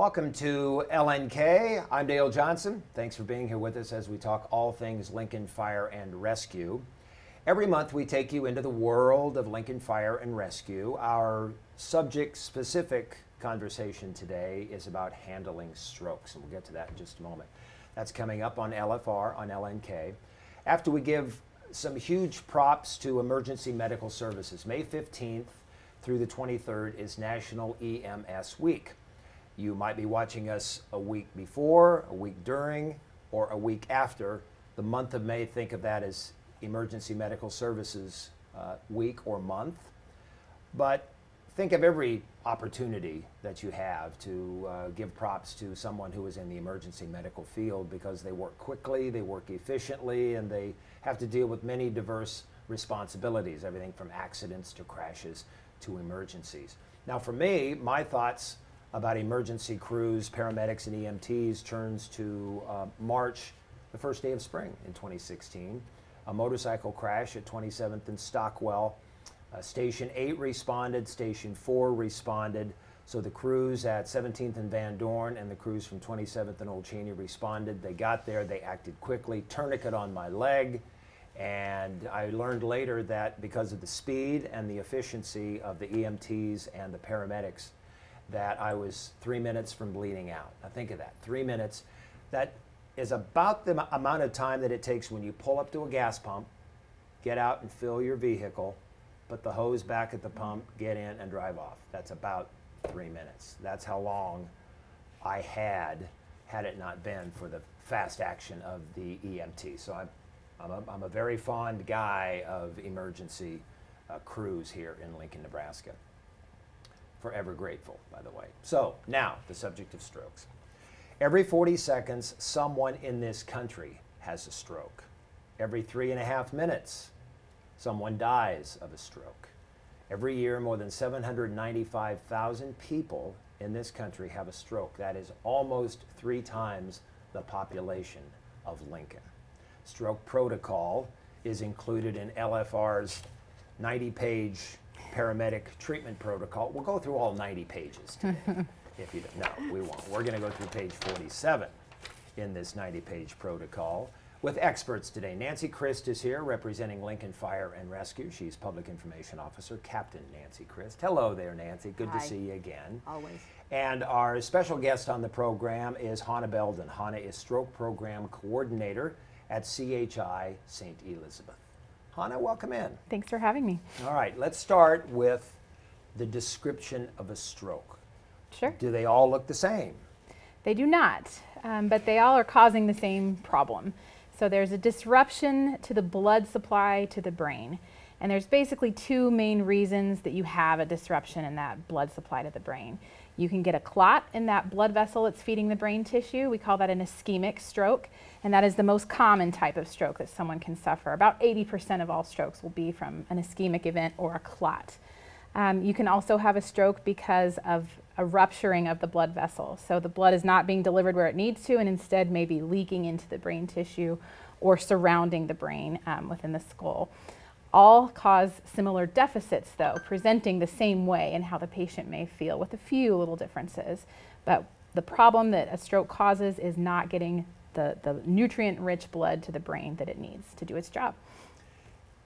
Welcome to LNK. I'm Dale Johnson. Thanks for being here with us as we talk all things Lincoln Fire and Rescue. Every month we take you into the world of Lincoln Fire and Rescue. Our subject specific conversation today is about handling strokes, and we'll get to that in just a moment. That's coming up on LFR on LNK. After we give some huge props to emergency medical services, May 15th through the 23rd is National EMS Week. You might be watching us a week before, a week during, or a week after. The month of May, think of that as Emergency Medical Services uh, Week or month. But think of every opportunity that you have to uh, give props to someone who is in the emergency medical field because they work quickly, they work efficiently, and they have to deal with many diverse responsibilities, everything from accidents to crashes to emergencies. Now, for me, my thoughts about emergency crews, paramedics, and EMTs turns to uh, March, the first day of spring in 2016. A motorcycle crash at 27th and Stockwell. Uh, Station 8 responded, Station 4 responded. So the crews at 17th and Van Dorn and the crews from 27th and Old Cheney responded. They got there, they acted quickly, tourniquet on my leg. And I learned later that because of the speed and the efficiency of the EMTs and the paramedics, that I was three minutes from bleeding out. Now think of that, three minutes. That is about the amount of time that it takes when you pull up to a gas pump, get out and fill your vehicle, put the hose back at the pump, get in and drive off. That's about three minutes. That's how long I had, had it not been for the fast action of the EMT. So I'm, I'm, a, I'm a very fond guy of emergency uh, crews here in Lincoln, Nebraska forever grateful, by the way. So, now, the subject of strokes. Every 40 seconds, someone in this country has a stroke. Every three and a half minutes, someone dies of a stroke. Every year, more than 795,000 people in this country have a stroke. That is almost three times the population of Lincoln. Stroke protocol is included in LFR's 90 page paramedic treatment protocol. We'll go through all 90 pages today. if you don't, no, we won't. We're going to go through page 47 in this 90 page protocol with experts today. Nancy Christ is here representing Lincoln Fire and Rescue. She's Public Information Officer, Captain Nancy Christ. Hello there, Nancy. Good Hi. to see you again. Always. And our special guest on the program is Hannah Belden. Hannah is Stroke Program Coordinator at CHI St. Elizabeth. Hannah, welcome in. Thanks for having me. All right, let's start with the description of a stroke. Sure. Do they all look the same? They do not, um, but they all are causing the same problem. So there's a disruption to the blood supply to the brain. And there's basically two main reasons that you have a disruption in that blood supply to the brain. You can get a clot in that blood vessel that's feeding the brain tissue. We call that an ischemic stroke, and that is the most common type of stroke that someone can suffer. About 80% of all strokes will be from an ischemic event or a clot. Um, you can also have a stroke because of a rupturing of the blood vessel. So the blood is not being delivered where it needs to and instead may be leaking into the brain tissue or surrounding the brain um, within the skull. All cause similar deficits, though, presenting the same way in how the patient may feel, with a few little differences. But the problem that a stroke causes is not getting the, the nutrient rich blood to the brain that it needs to do its job.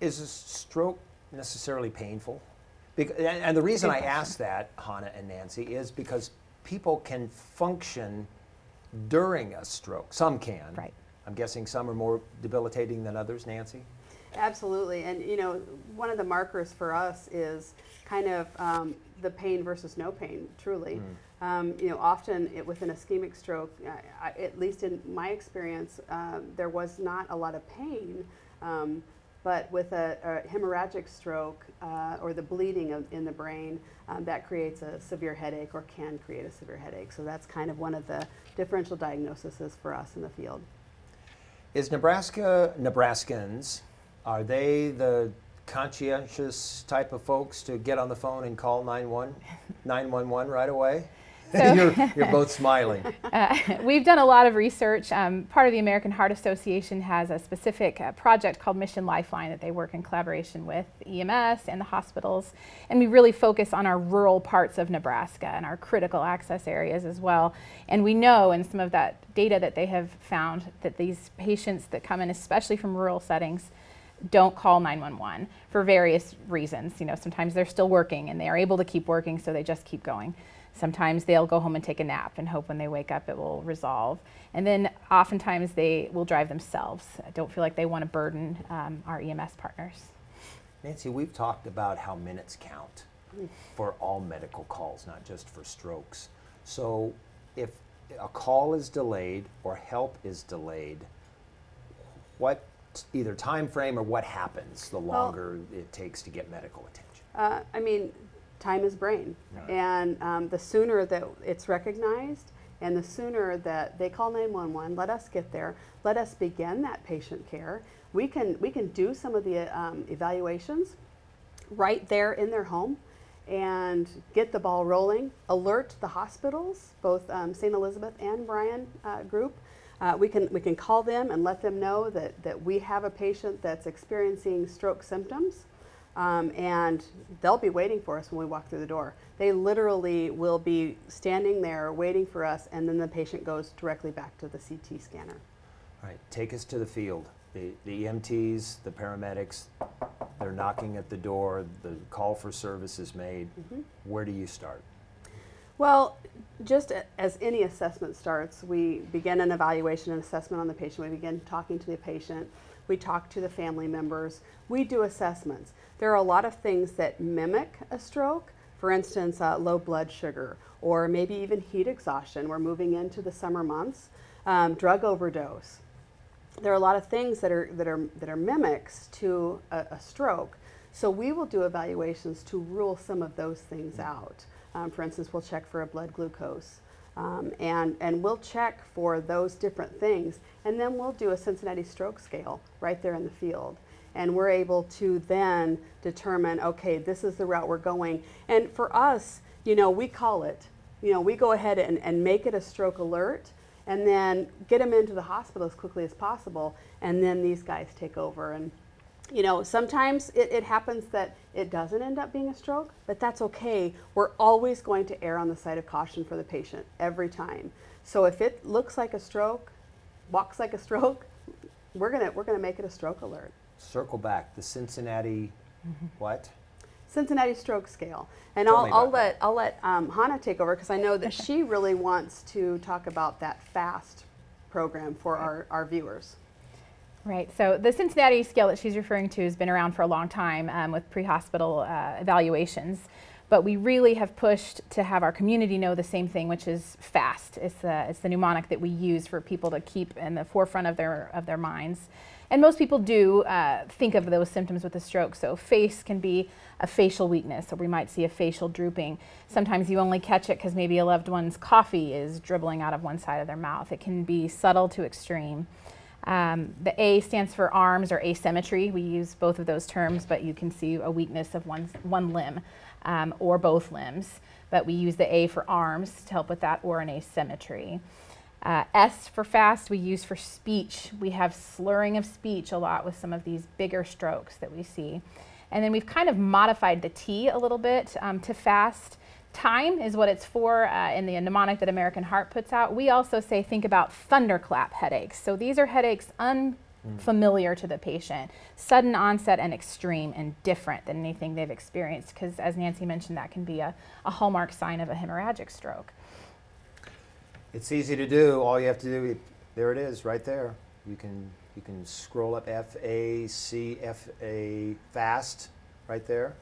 Is a stroke necessarily painful? Bec- and and the reason I ask that, Hannah and Nancy, is because people can function during a stroke. Some can. Right. I'm guessing some are more debilitating than others, Nancy? Absolutely. And, you know, one of the markers for us is kind of um, the pain versus no pain, truly. Um, you know, often it, with an ischemic stroke, I, I, at least in my experience, um, there was not a lot of pain. Um, but with a, a hemorrhagic stroke uh, or the bleeding of, in the brain, um, that creates a severe headache or can create a severe headache. So that's kind of one of the differential diagnoses for us in the field. Is Nebraska, Nebraskans, are they the conscientious type of folks to get on the phone and call 911 911 right away? So- you're, you're both smiling. Uh, we've done a lot of research. Um, part of the American Heart Association has a specific uh, project called Mission Lifeline that they work in collaboration with EMS and the hospitals. And we really focus on our rural parts of Nebraska and our critical access areas as well. And we know in some of that data that they have found that these patients that come in, especially from rural settings, don't call 911 for various reasons. You know, sometimes they're still working and they are able to keep working, so they just keep going. Sometimes they'll go home and take a nap and hope when they wake up it will resolve. And then oftentimes they will drive themselves. I don't feel like they want to burden um, our EMS partners. Nancy, we've talked about how minutes count for all medical calls, not just for strokes. So if a call is delayed or help is delayed, what either time frame or what happens the longer it takes to get medical attention? Uh, I mean, time is brain. Right. And um, the sooner that it's recognized and the sooner that they call 911, let us get there, let us begin that patient care. We can, we can do some of the um, evaluations right there in their home and get the ball rolling, alert the hospitals, both um, St. Elizabeth and Bryan uh, Group. Uh, we, can, we can call them and let them know that, that we have a patient that's experiencing stroke symptoms. Um, and they'll be waiting for us when we walk through the door. They literally will be standing there waiting for us, and then the patient goes directly back to the CT scanner. All right, take us to the field. The, the EMTs, the paramedics, they're knocking at the door, the call for service is made. Where do you start? Well, just as any assessment starts, we begin an evaluation and assessment on the patient. We begin talking to the patient. We talk to the family members. We do assessments. There are a lot of things that mimic a stroke. For instance, uh, low blood sugar, or maybe even heat exhaustion. We're moving into the summer months. Um, drug overdose. There are a lot of things that are that are that are mimics to a, a stroke. So we will do evaluations to rule some of those things out. Um, for instance, we'll check for a blood glucose, um, and and we'll check for those different things, and then we'll do a Cincinnati stroke scale right there in the field, and we're able to then determine, okay, this is the route we're going. And for us, you know, we call it, you know, we go ahead and, and make it a stroke alert, and then get them into the hospital as quickly as possible, and then these guys take over and you know, sometimes it, it happens that it doesn't end up being a stroke, but that's okay. We're always going to err on the side of caution for the patient every time. So if it looks like a stroke, walks like a stroke, we're gonna we're gonna make it a stroke alert. Circle back, the Cincinnati, what? Cincinnati Stroke Scale, and Tell I'll, I'll let I'll let um, Hannah take over because I know that she really wants to talk about that FAST program for our, our viewers. Right. So the Cincinnati scale that she's referring to has been around for a long time um, with pre-hospital uh, evaluations, but we really have pushed to have our community know the same thing, which is FAST. It's the it's the mnemonic that we use for people to keep in the forefront of their of their minds. And most people do uh, think of those symptoms with a stroke. So face can be a facial weakness, or we might see a facial drooping. Sometimes you only catch it because maybe a loved one's coffee is dribbling out of one side of their mouth. It can be subtle to extreme. Um, the A stands for arms or asymmetry. We use both of those terms, but you can see a weakness of one, one limb um, or both limbs. But we use the A for arms to help with that or an asymmetry. Uh, S for fast, we use for speech. We have slurring of speech a lot with some of these bigger strokes that we see. And then we've kind of modified the T a little bit um, to fast. Time is what it's for uh, in the mnemonic that American Heart puts out. We also say think about thunderclap headaches. So these are headaches unfamiliar to the patient, sudden onset and extreme and different than anything they've experienced because as Nancy mentioned that can be a, a hallmark sign of a hemorrhagic stroke. It's easy to do. All you have to do, there it is, right there. You can you can scroll up F A C F A fast, right there.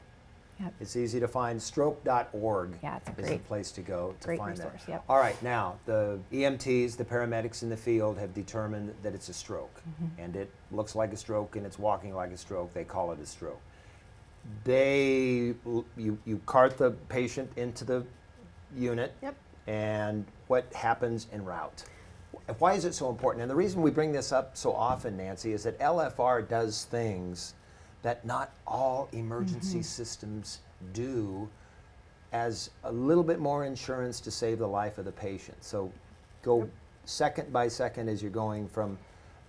Yep. It's easy to find. Stroke.org Yeah, it's a is the great- place to go to great find resource, that. yep. All right, now the EMTs, the paramedics in the field have determined that it's a stroke, Mm-hmm. and it looks like a stroke and it's walking like a stroke. They call it a stroke. They you you cart the patient into the unit Yep. and what happens en route. Why is it so important? And the reason we bring this up so often, Nancy, is that LFR does things that not all emergency mm-hmm. systems do as a little bit more insurance to save the life of the patient. So go Yep. second by second as you're going from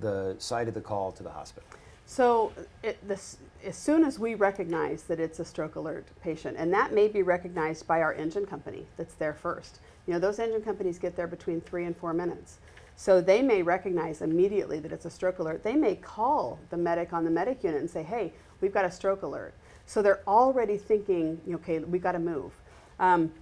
the site of the call to the hospital. So it, this, as soon as we recognize that it's a stroke alert patient, and that may be recognized by our engine company that's there first. You know, those engine companies get there between three and four minutes. So they may recognize immediately that it's a stroke alert. They may call the medic on the medic unit and say, hey, we've got a stroke alert. So they're already thinking, okay, we've got to move. Um,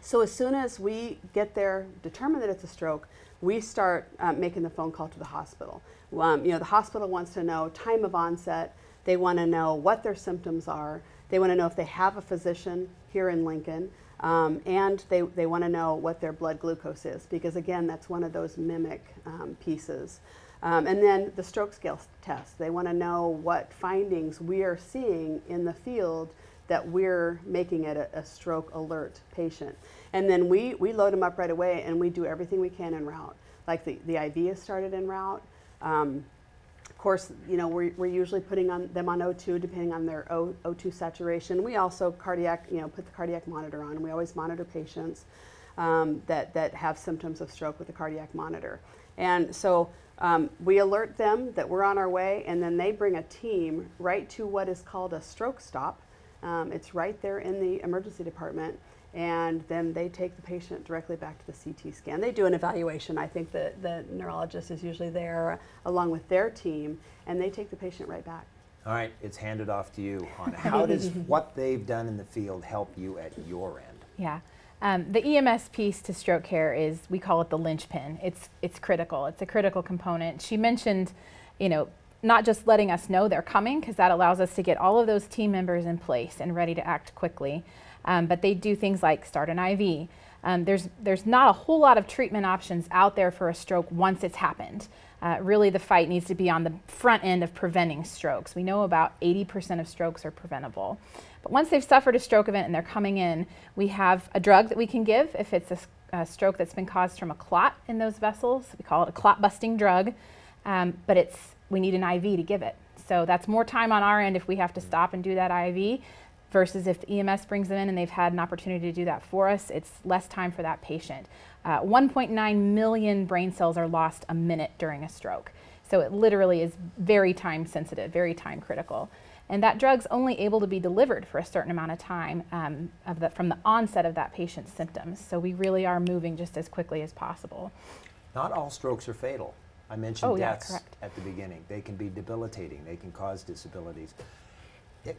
so as soon as we get there, determine that it's a stroke, we start um, making the phone call to the hospital. Um, you know, the hospital wants to know time of onset. They want to know what their symptoms are. They want to know if they have a physician here in Lincoln. Um, and they, they want to know what their blood glucose is because, again, that's one of those mimic um, pieces. Um, and then the stroke scale test. They want to know what findings we are seeing in the field that we're making it a, a stroke alert patient. And then we, we load them up right away and we do everything we can in route. Like the, the IV is started in route. Um, of course, you know, we're, we're usually putting on them on O2 depending on their o, O2 saturation. We also cardiac, you know, put the cardiac monitor on. We always monitor patients um, that, that have symptoms of stroke with a cardiac monitor. And so um, we alert them that we're on our way, and then they bring a team right to what is called a stroke stop. Um, it's right there in the emergency department, and then they take the patient directly back to the CT scan. They do an evaluation. I think the, the neurologist is usually there along with their team, and they take the patient right back. All right, it's handed off to you. On how does what they've done in the field help you at your end? Yeah. Um, the EMS piece to stroke care is we call it the linchpin. It's it's critical. It's a critical component. She mentioned, you know, not just letting us know they're coming because that allows us to get all of those team members in place and ready to act quickly. Um, but they do things like start an IV. Um, there's there's not a whole lot of treatment options out there for a stroke once it's happened. Uh, really, the fight needs to be on the front end of preventing strokes. We know about 80% of strokes are preventable. But once they've suffered a stroke event and they're coming in, we have a drug that we can give if it's a, a stroke that's been caused from a clot in those vessels. We call it a clot busting drug, um, but it's we need an IV to give it. So that's more time on our end if we have to stop and do that IV versus if EMS brings them in and they've had an opportunity to do that for us, it's less time for that patient. Uh, 1.9 million brain cells are lost a minute during a stroke. So it literally is very time sensitive, very time critical. And that drug's only able to be delivered for a certain amount of time um, of the, from the onset of that patient's symptoms. So we really are moving just as quickly as possible. Not all strokes are fatal. I mentioned Oh, deaths correct. at the beginning. They can be debilitating. They can cause disabilities.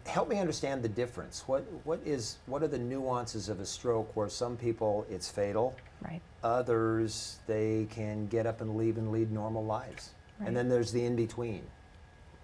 Help me understand the difference. What what is what are the nuances of a stroke where some people it's fatal, Right. others they can get up and leave and lead normal lives, Right. and then there's the in between.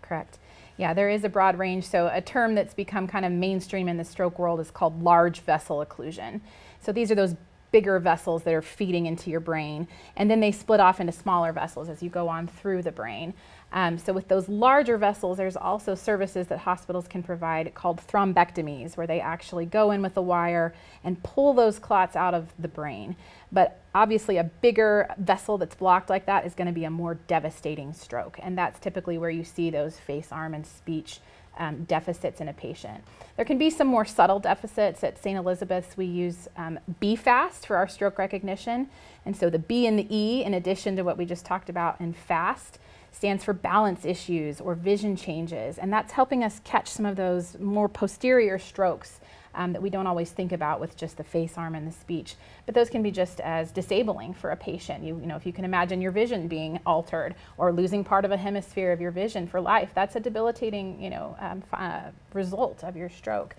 Correct. Yeah, there is a broad range. So, a term that's become kind of mainstream in the stroke world is called large vessel occlusion. So, these are those bigger vessels that are feeding into your brain, and then they split off into smaller vessels as you go on through the brain. Um, so, with those larger vessels, there's also services that hospitals can provide called thrombectomies, where they actually go in with a wire and pull those clots out of the brain. But obviously, a bigger vessel that's blocked like that is going to be a more devastating stroke, and that's typically where you see those face, arm, and speech um, deficits in a patient. There can be some more subtle deficits. At St. Elizabeth's, we use um, BE FAST for our stroke recognition. And so the B and the E, in addition to what we just talked about in FAST, stands for balance issues or vision changes. And that's helping us catch some of those more posterior strokes um, that we don't always think about with just the face, arm, and the speech. But those can be just as disabling for a patient. You, you know, if you can imagine your vision being altered or losing part of a hemisphere of your vision for life, that's a debilitating, you know, um, uh, result of your stroke.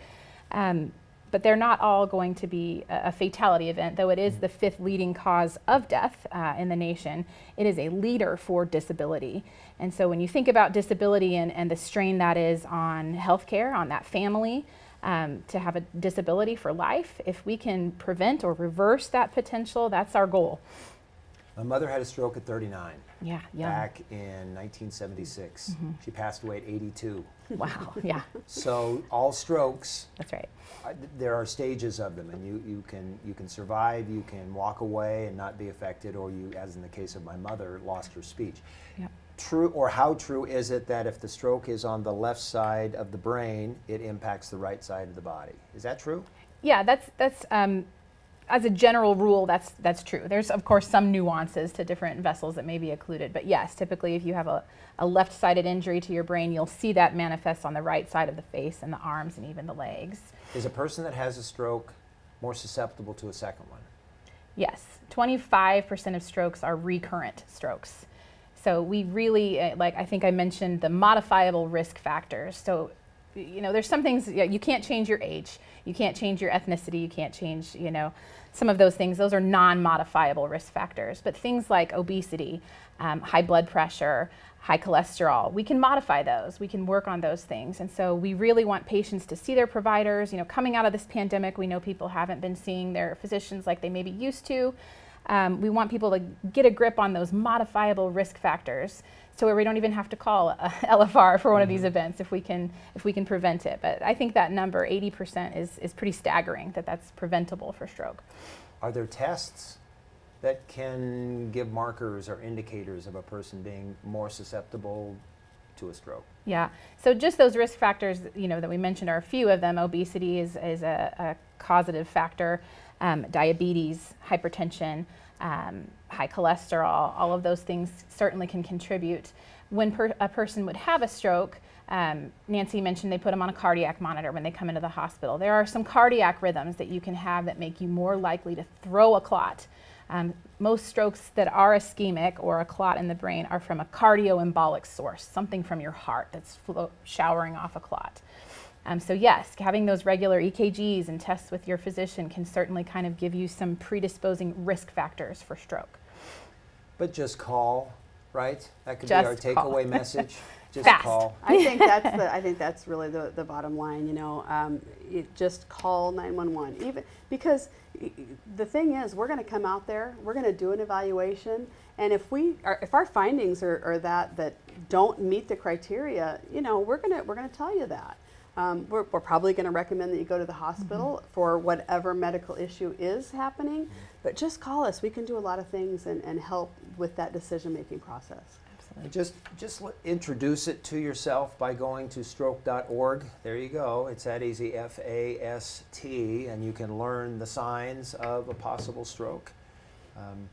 Um, but they're not all going to be a, a fatality event, though it is the fifth leading cause of death uh, in the nation. It is a leader for disability. And so when you think about disability and, and the strain that is on healthcare, on that family, um, to have a disability for life, if we can prevent or reverse that potential, that's our goal. My mother had a stroke at 39 Yeah, yeah. back in 1976. She passed away at 82. Wow, yeah, So all strokes that's right. I- there are stages of them, and you, you can you can survive, you can walk away and not be affected, or you, as in the case of my mother, lost her speech. Yep. True or how true is it that if the stroke is on the left side of the brain, it impacts the right side of the body? Is that true? Yeah, that's that's um, as a general rule, that's that's true. There's of course some nuances to different vessels that may be occluded, but yes, typically if you have a, a left-sided injury to your brain, you'll see that manifest on the right side of the face and the arms and even the legs. Is a person that has a stroke more susceptible to a second one? Yes, 25% of strokes are recurrent strokes. So we really, uh, like I think I mentioned, the modifiable risk factors. So, you know, there's some things you can't change your age, you can't change your ethnicity, you can't change, you know, some of those things. Those are non-modifiable risk factors. But things like obesity, um, high blood pressure, high cholesterol. We can modify those. We can work on those things. And so we really want patients to see their providers. You know, coming out of this pandemic, we know people haven't been seeing their physicians like they maybe used to. Um, we want people to get a grip on those modifiable risk factors so where we don't even have to call a LFR for one of these mm-hmm. events if we can if we can prevent it. But I think that number 80% is is pretty staggering that that's preventable for stroke. Are there tests that can give markers or indicators of a person being more susceptible to a stroke? Yeah. So just those risk factors, you know, that we mentioned are a few of them. Obesity is, is a, a causative factor. Um, diabetes, hypertension, um, high cholesterol, all of those things certainly can contribute. When per, a person would have a stroke, um, Nancy mentioned they put them on a cardiac monitor when they come into the hospital. There are some cardiac rhythms that you can have that make you more likely to throw a clot. Um, most strokes that are ischemic or a clot in the brain are from a cardioembolic source, something from your heart that's showering off a clot. Um, so yes, having those regular EKGs and tests with your physician can certainly kind of give you some predisposing risk factors for stroke. But just call, right? That could just be our takeaway message. Just Fast. call. I think that's the. I think that's really the, the bottom line. You know, um, just call 911. Even because the thing is, we're going to come out there. We're going to do an evaluation, and if we are, if our findings are, are that that don't meet the criteria, you know, we're gonna we're gonna tell you that. Um, we're, we're, probably going to recommend that you go to the hospital mm-hmm. for whatever medical issue is happening, but just call us. We can do a lot of things and, and help with that decision making process. Absolutely. Just, just introduce it to yourself by going to stroke.org. There you go. It's that easy F A S T, and you can learn the signs of a possible stroke. Um,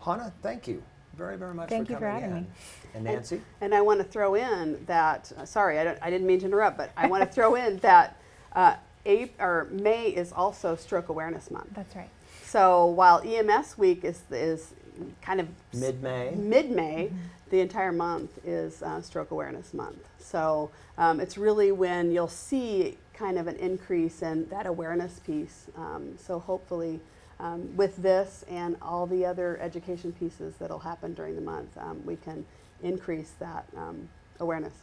Hannah, thank you very, very much Thank for you for having in. me. And Nancy? And, and I want to throw in that, uh, sorry, I, I, didn't mean to interrupt, but I want to throw in that uh, April, or May is also Stroke Awareness Month. That's right. So while EMS Week is, is kind of mid-May, mid-May, mm-hmm. the entire month is uh, Stroke Awareness Month. So um, it's really when you'll see kind of an increase in that awareness piece. Um, so hopefully um, with this and all the other education pieces that'll happen during the month, um, we can increase that um, awareness.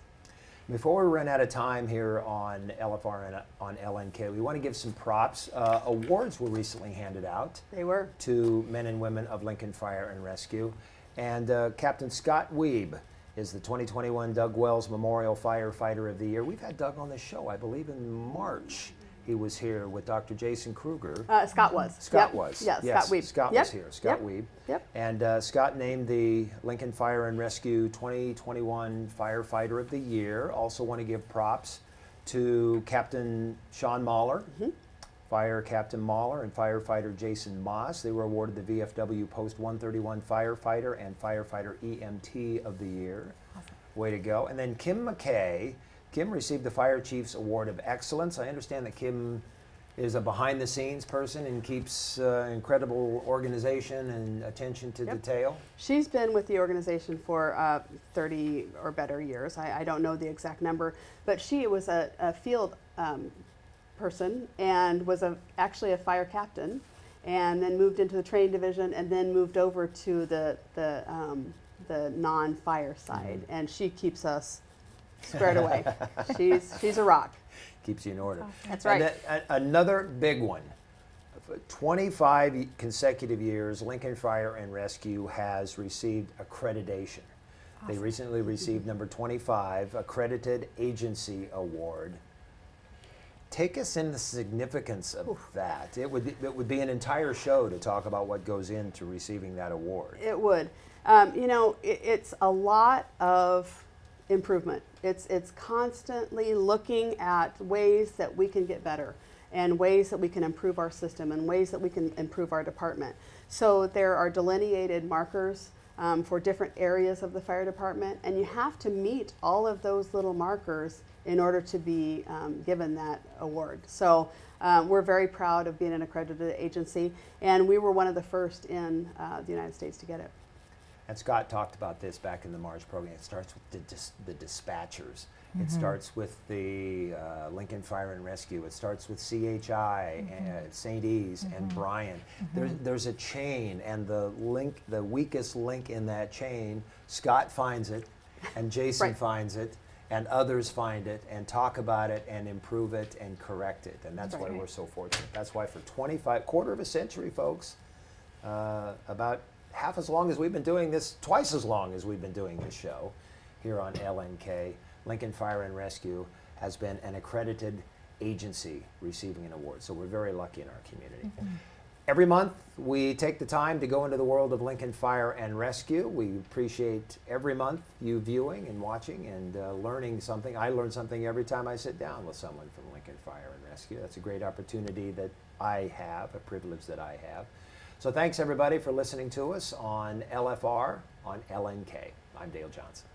Before we run out of time here on LFR and on LNK, we want to give some props. Uh, awards were recently handed out. They were. To men and women of Lincoln Fire and Rescue. And uh, Captain Scott Weeb is the 2021 Doug Wells Memorial Firefighter of the Year. We've had Doug on the show, I believe, in March he was here with Dr. Jason Kruger. Uh, Scott was. Scott yep. was. Yeah, yes, Scott Weeb. Scott yep. was here. Scott yep. Weeb. Yep. And uh, Scott named the Lincoln Fire and Rescue 2021 Firefighter of the Year. Also want to give props to Captain Sean Mahler, mm-hmm. Fire Captain Mahler, and firefighter Jason Moss. They were awarded the VFW Post 131 Firefighter and Firefighter EMT of the Year. Awesome. Way to go. And then Kim McKay Kim received the Fire Chief's Award of Excellence. I understand that Kim is a behind the scenes person and keeps uh, incredible organization and attention to yep. detail. She's been with the organization for uh, 30 or better years. I, I, don't know the exact number, but she was a, a field um, person and was a, actually a fire captain and then moved into the training division and then moved over to the, the, um, the non fire side. Mm-hmm. And she keeps us squared away. she's she's a rock. Keeps you in order. That's right. Then, another big one. 25 consecutive years, Lincoln Fire and Rescue has received accreditation. Awesome. They recently received number 25 Accredited Agency Award. Take us in the significance of Oof. that. It would, it would be an entire show to talk about what goes into receiving that award. It would. Um, you know, it, it's a lot of improvement. It's, it's constantly looking at ways that we can get better. and ways that we can improve our system and ways that we can improve our department. So there are delineated markers um, for different areas of the fire department, and you have to meet all of those little markers in order to be um, given that award. So um, we're very proud of being an accredited agency, and we were one of the first in uh, the United States to get it. And Scott talked about this back in the Mars program. It starts with the, dis- the dispatchers. It mm-hmm. starts with the uh, Lincoln Fire and Rescue. It starts with CHI, and mm-hmm. uh, St. E's, and mm-hmm. Bryan. There's, there's a chain, and the link, the weakest link in that chain, Scott finds it, and Jason Right. finds it, and others find it, and talk about it, and improve it, and correct it. And that's why we're so fortunate. That's why for 25, quarter of a century, folks, uh, about half as long as we've been doing this, twice as long as we've been doing this show here on LNK, Lincoln Fire and Rescue has been an accredited agency receiving an award. So we're very lucky in our community. Every month, we take the time to go into the world of Lincoln Fire and Rescue. We appreciate every month you viewing and watching and uh, learning something. I learn something every time I sit down with someone from Lincoln Fire and Rescue. That's a great opportunity that I have, a privilege that I have. So thanks everybody for listening to us on LFR on LNK. I'm Dale Johnson.